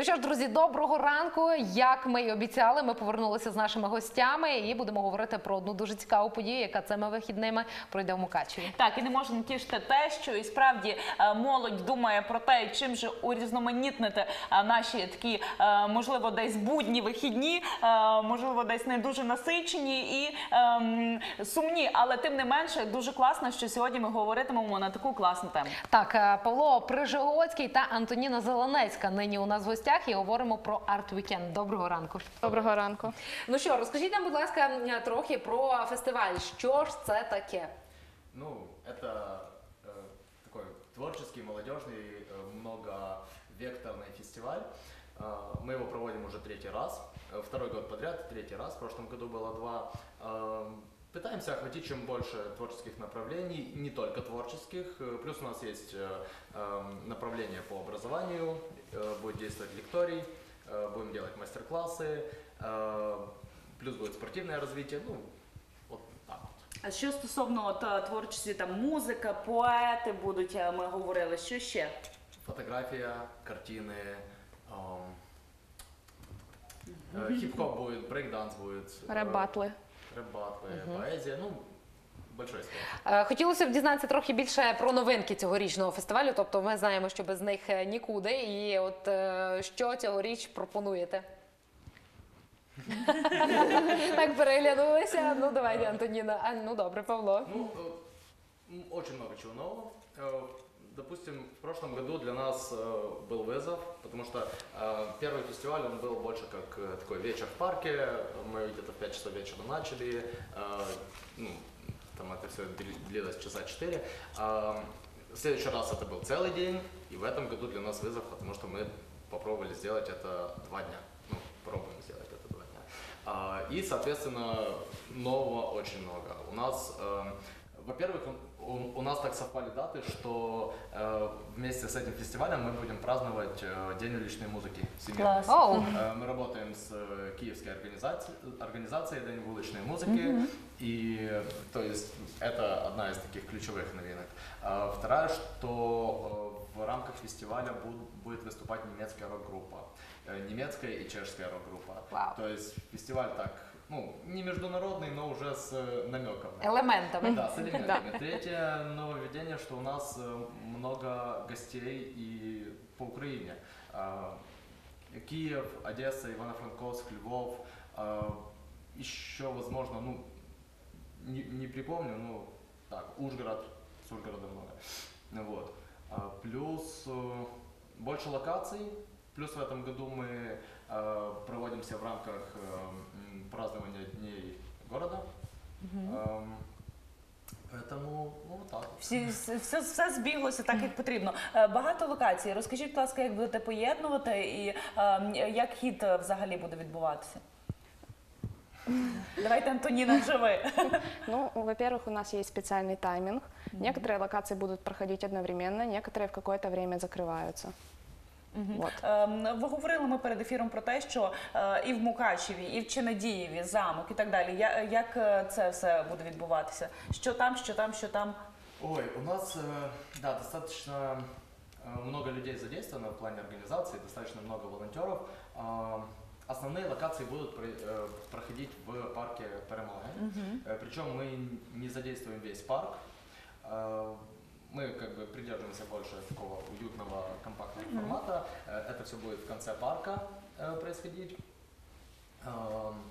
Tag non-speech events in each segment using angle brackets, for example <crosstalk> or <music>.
Ну що ж, друзі, доброго ранку. Як ми й обіцяли, ми повернулися з нашими гостями і будемо говорити про одну дуже цікаву подію, яка цими вихідними пройде в Мукачеві. Так, і не можна не тішити те, що і справді е, молодь думає про те, чим же урізноманітнити е, наші такі, е, можливо, десь будні вихідні, можливо, десь не дуже насичені і ем, сумні, але тим не менше дуже класно, що сьогодні ми говоритимемо на таку класну тему. Так, Павло Прижигоцький та Антоніна Зеленецька нині у нас в гостях і говоримо про арт вікенд. Доброго ранку. Доброго ранку. Ну що, розкажіть нам, будь ласка, м, трохи про фестиваль. Що ж це таке? Ну, это э, такой творческий, молодежный, э, многовекторный фестиваль. Э, мы его проводим уже третий раз, э, второй год подряд, третий раз. В прошлом году было два. Э, пытаемся охватить чем больше творческих направлений, не только творческих. Э, Плюс у нас есть э, э, направление по образованию, э, будет действовать лекторий, э, будем делать мастер-классы, э, плюс будет спортивное развитие. Ну, вот так вот. А що стосовно от, е, творчості, там музика, поети будуть, е, ми говорили, що ще? Фотография, картины, эм, э, <laughs> хип-хоп будет, брейк-данс будет, э, Рэп-батлы. рэп-батлы, поэзия, ну, большой спектр. Е, Хотілося б дізнатися трохи більше про новинки цьогорічного фестивалю. Тобто, ми знаємо, що без них е, нікуди. І от е, що цьогоріч пропонуєте? <laughs> Так переглянулися. Ну давайте, Антоніна. А, ну добре, Павло. Ну, э, м, очень много чего нового. Э, Допустим, в прошлом году для нас э, был вызов, потому что э, первый фестиваль, он был больше как э, такой вечер в парке. Мы где-то в 5 часов вечера начали. э, ну, там это все длилось часа 4. А, в следующий раз это был целый день, и в этом году для нас вызов, потому что мы попробовали сделать это два дня. Ну, пробуем сделать это два дня. А, И, соответственно, нового очень много. У нас, эм, во-первых, у- у, нас так совпали даты, что э, вместе с этим фестивалем мы будем праздновать э, День уличной музыки. Класс. Э, Мы работаем с э, киевской организацией, организацией День уличной музыки, и э, то есть это одна из таких ключевых новинок. А Вторая, что э, в рамках фестиваля буд- будет выступать немецкая рок-группа, Э, немецкая и чешская рок-группа. Вау. То есть фестиваль так, ну, не международный, но уже с э, намеком. Елементами. Да, с <laughs> элементами. Третье нововведение, что у нас э, много гостей и по Украине. А, Киев, Одесса, Ивано-Франковск, Львов. а, Еще, возможно, ну, не, не припомню, ну, так, Ужгород, с Ужгородом много. Вот. А, Плюс э, больше локаций. Плюс в этом году мы э, проводимся в рамках э, м, празднования Дней города. Эм, Поэтому, ну, вот так. вот. Всі, все, все, все збіглося так, як потрібно. Е, Багато локацій. Розкажіть, будь ласка, як будете поєднувати і е, як хід е, взагалі буде відбуватися? Давайте, Антоніна, вже ви. Ну, во-первых, у нас есть специальный тайминг. Некоторые локации будут проходить одновременно, некоторые в какое-то время закрываются. Вот. Ем, Ви говорили ми перед ефіром про те, що е, і в Мукачеві, і в Чинадієві, замок і так далі. Я- Як е, це все буде відбуватися? Що там, що там, що там? Ой, у нас, э, да, достаточно э, много людей задействовано в плане организации, достаточно много волонтеров. А, Основные локации будут про- э, проходить в парке Перемоги. Э, Причем мы не задействуем весь парк. Мы как бы придерживаемся больше такого уютного, компактного формата. Э, Это все будет в конце парка э, происходить. Эм,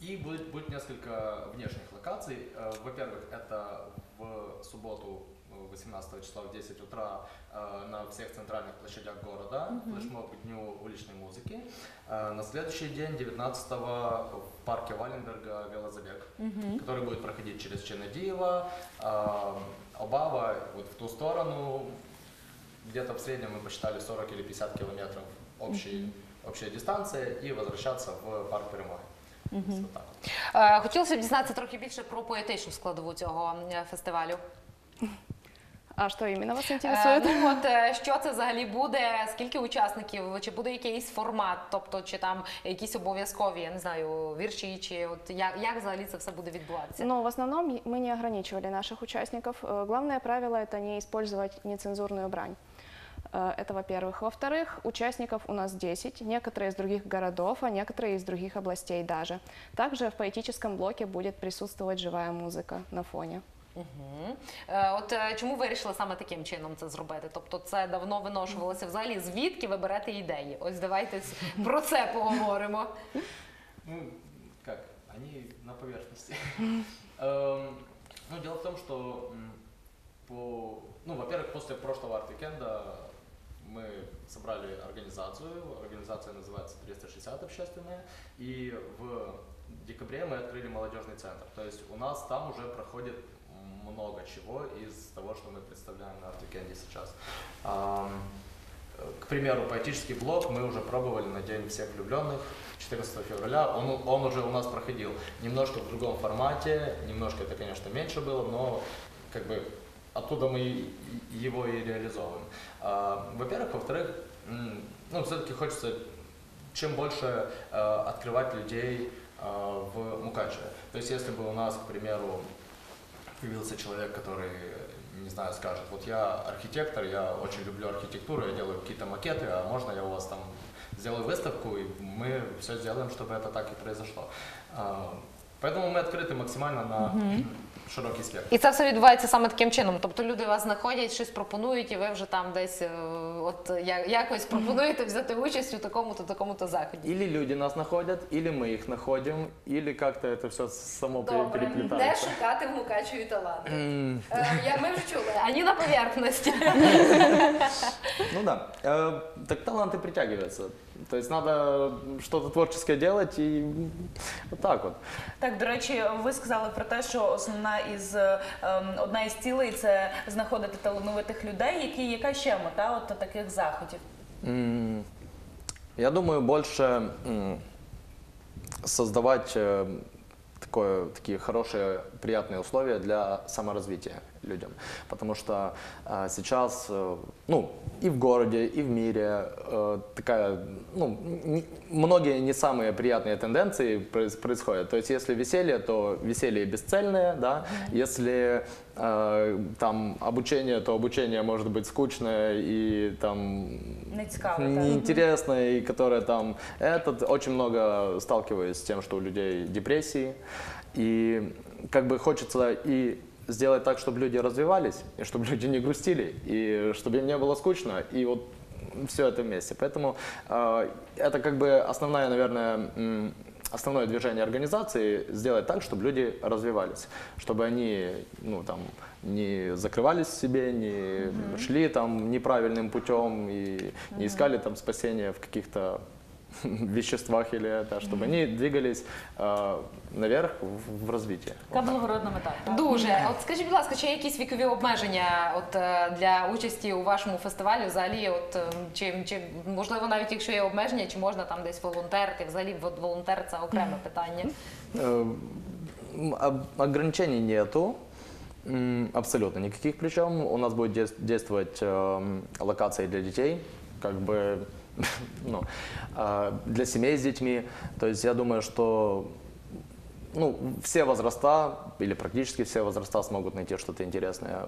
И будет, будет несколько внешних локаций. Э, Во-первых, это в субботу э, 18 числа в 10 утра на всех центральных площадях города, флешмоб к Дню уличной музыки. На следующий день, 19 в парке Валенберга велозабег, который будет проходить через Ченедиево, э, Обава, вот в ту сторону. Где-то в среднем мы посчитали 40 или 50 километров общей, общая дистанция и возвращаться в парк Перемоги. Е, Хотілося б дізнатися трохи більше про поетичну складову цього е, фестивалю. А что именно вас Е, интересует? Ну от е, що це взагалі буде? Скільки учасників? Чи буде якийсь формат? Тобто, чи там якісь обов'язкові, я не знаю, вірші, чи от як, як взагалі це все буде відбуватися? Но в основном и- мы не ограничивали наших участников. Э, Главное правило – это не использовать нецензурную брань. Э, Это во-первых. Во-вторых, участников у нас 10, некоторые из других городов, а некоторые из других областей даже. Также в поэтическом блоке будет присутствовать живая музыка на фоне. Мгм. Е, От е, чому ви вирішили саме таким чином це зробити? Тобто це давно виношувалося взагалі. Звідки ви берете ідеї? Ось давайте с- про це поговоримо. Ну, как, они на поверхности. <laughs> Эм, Ну, дело в том, что м, по, ну, во-первых, после прошлого арт-викенда мы собрали организацию, организация называется 360 общественная, и в декабре мы открыли молодежный центр. То есть у нас там уже проходит много чего из того, что мы представляем на арт-викенде сейчас. К примеру, поэтический блок мы уже пробовали на День всех влюбленных 14 февраля. Он, он уже у нас проходил немножко в другом формате, немножко это, конечно, меньше было, но как бы оттуда мы его и реализовываем. А, во-первых, во-вторых, ну, все-таки хочется чем больше э, открывать людей э, в Мукачеве. То есть, если бы у нас, к примеру, появился человек, который, не знаю, скажет, вот я архитектор, я очень люблю архитектуру, я делаю какие-то макеты, а можно я у вас там сделаю выставку, и мы все сделаем, чтобы это так и произошло. А, Поэтому мы открыты максимально на широкий спектр. І це все відбувається саме таким чином. Тобто люди вас знаходять, щось пропонують, і ви вже там десь е, от я- якось пропонуєте взяти участь у такому-то такому-то заході. Или люди нас находят, или мы их находим, или как-то это все само пере- Добре, де переплетается. шукати в Мукачеві таланти? М, Е, я, ми вже чули, ані на поверхності. Ну да, Э, так таланты притягиваются. То есть надо что-то творческое делать и вот так вот. Так, до речі, ви сказали про те, що основна із ем, одна із цілей це знаходити талановитих людей. Які яка ще мета от таких заходів? М, Я думаю, больше м, создавать э, такое, такие хорошие, приятные условия для саморазвития людям. Потому что э, сейчас, э, ну, и в городе, и в мире э, такая, ну, не- многие не самые приятные тенденции проис- происходят. То есть, если веселье, то веселье бесцельное, да. Если э, там обучение, то обучение может быть скучное и там неинтересное, и которое там этот очень много сталкиваюсь с тем, что у людей депрессии, и как бы хочется и сделать так, чтобы люди развивались, и чтобы люди не грустили, и чтобы им не было скучно, и вот все это вместе. Поэтому э, это как бы основная, наверное, основное движение организации сделать так, чтобы люди развивались, чтобы они, ну там, не закрывались в себе, не шли там неправильным путем и не искали там спасения в каких-то <laughs> веществах или это, чтобы они двигались э, наверх в, в развитие. Яка благородна мета? так? Дуже. От скажіть, будь ласка, чи є якісь вікові обмеження от е, для участі у вашому фестивалі? Взагалі, от е, чи, чи можливо навіть якщо є обмеження, чи можна там десь волонтерити? Взагалі от волонтер це окреме питання. Э, м, об- Ограничений нету. м, Абсолютно никаких. Причем у нас будет дес- действовать эм, локации для детей, как бы <laughs> ну, а, для семей с детьми. То есть я думаю, что ну, все возраста, или практически все возраста смогут найти что-то интересное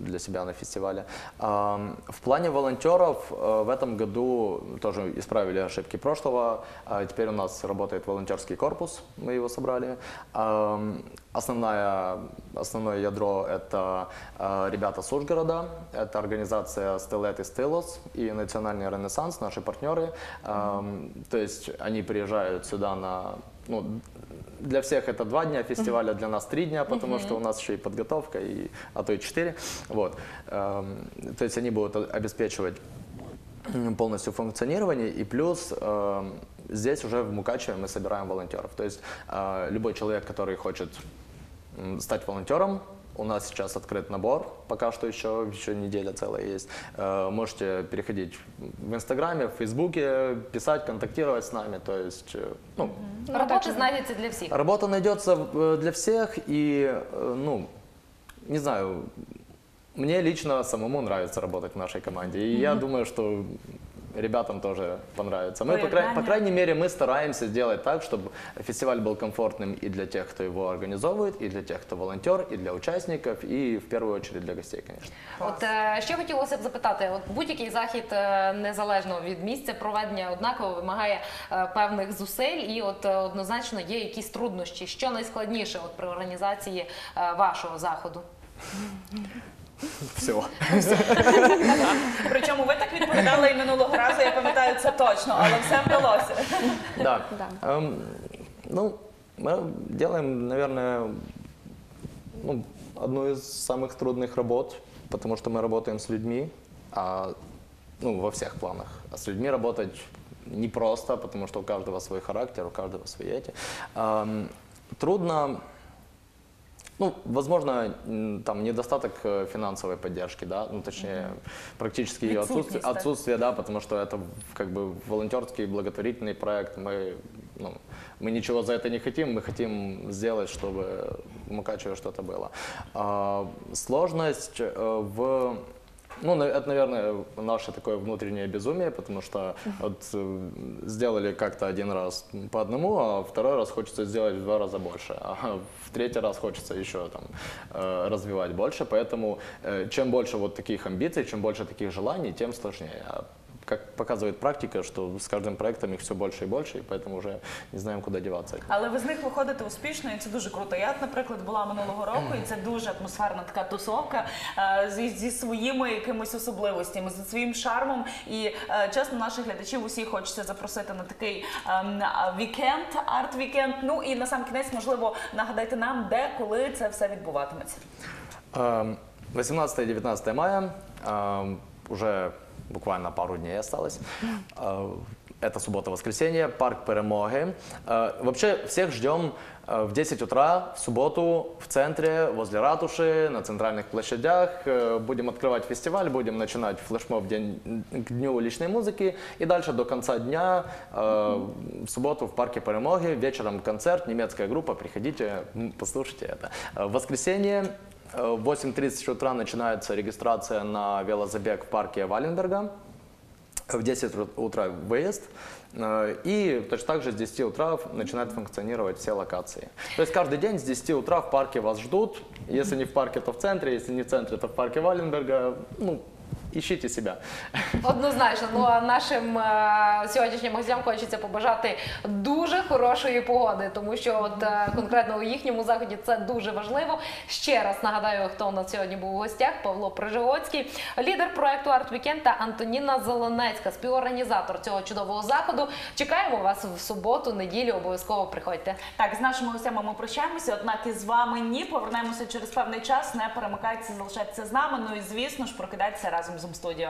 для себя на фестивале. Ам, В плане волонтеров э, в этом году тоже исправили ошибки прошлого. А Теперь у нас работает волонтерский корпус, мы его собрали. Ам, Основная, основное ядро – это э, ребята с Ужгорода, это организация Стелет и Стелос и Национальный Ренессанс, наши партнеры. Ам, То есть они приезжают сюда на ну, для всех это два дня фестиваля, для нас три дня, потому что у нас еще и подготовка, и, а то и четыре. Вот. Эм, То есть они будут обеспечивать полностью функционирование. И плюс эм, здесь уже в Мукачеве мы собираем волонтеров. То есть э, любой человек, который хочет стать волонтером, у нас сейчас открыт набор, пока что еще, еще неделя целая есть. Э, Можете переходить в Инстаграме, в Фейсбуке, писать, контактировать с нами. То есть, э, ну, Роботи знайдеться для всіх. Работа найдется э, для всех, и, э, ну, не знаю, мне лично самому нравится работать в нашей команде. И я думаю, что ребятам тоже понравится. Мы, по, Поєднання. край- по крайней мере, мы стараемся сделать так, чтобы фестиваль был комфортным и для тех, кто его организовывает, и для тех, кто волонтер, и для участников, и в первую очередь для гостей, конечно. От е, що хотілося б запитати, от будь-який захід е, незалежно від місця проведення однаково вимагає е, певних зусиль, і от е, однозначно є якісь труднощі. Що найскладніше от при організації е, вашого заходу? Всего. Причому ви так відповідали і минулого разу, я пам'ятаю це точно, але все вдалося. Да. Да. Эм, ну, мы делаем, наверное, ну, одну из самых трудных работ, потому что мы работаем с людьми, а, ну, во всех планах. А с людьми работать непросто, потому что у каждого свой характер, у каждого свои эти. Ам, трудно, ну, возможно, там недостаток э, финансовой поддержки, да, ну, точнее, практически ее отсутствие, отсутствие, да, потому что это как бы волонтерский благотворительный проект, мы, ну, мы ничего за это не хотим, мы хотим сделать, чтобы в Мукачеве что-то было. А, сложность э, в ну, на- это, наверное, наше такое внутреннее безумие, потому что вот э, сделали как-то один раз по одному, а второй раз хочется сделать в два раза больше, а в третий раз хочется еще там э, развивать больше, поэтому э, чем больше вот таких амбиций, чем больше таких желаний, тем сложнее. А как показывает практика, что с каждым проектом их все больше и больше, и поэтому уже не знаем, куда деваться. от них. Але ви з них виходите успішно, і це дуже круто. Я, от, наприклад, була минулого року, і це дуже атмосферна така тусовка е, зі, зі своїми якимись особливостями, зі своїм шармом. І е, чесно, наших глядачів усіх хочеться запросити на такий ем, а, вікенд, арт-вікенд. Ну і на сам кінець, можливо, нагадайте нам, де, коли це все відбуватиметься. Эм, 18-19 мая, эм, уже буквально пару дней осталось. Э, Это суббота-воскресенье, парк Перемоги. Э, Вообще всех ждем э, в 10 утра в субботу в центре, возле ратуши, на центральных площадях. Э, Будем открывать фестиваль, будем начинать флешмоб день, к Дню уличной музыки. И дальше до конца дня э, в субботу в парке Перемоги. Вечером концерт, немецкая группа. Приходите, м, послушайте это. Э, В воскресенье Э, В 8.30 утра начинается регистрация на велозабег в парке Валенберга. В 10 ру- утра выезд. Э, И точно так же с 10 утра начинают функционировать все локации. То есть каждый день с 10 утра в парке вас ждут. Если не в парке, то в центре. Если не в центре, то в парке Валенберга. Ну, ищите себя. Однозначно, ну а нашим е, сьогоднішнім гостям хочеться побажати дуже хорошої погоди, тому що от е, конкретно у їхньому заході це дуже важливо. Ще раз нагадаю, хто у нас сьогодні був у гостях: Павло Прижигоцький, лідер проекту Арт Вікенд та Антоніна Зеленецька, співорганізатор цього чудового заходу. Чекаємо вас в суботу, неділю. Обов'язково приходьте. Так, з нашими гостями ми прощаємося, однак і з вами ні. Повернемося через певний час. Не перемикайтеся, залишайтеся з нами. Ну і звісно ж, прокидайтеся разом з М студіо.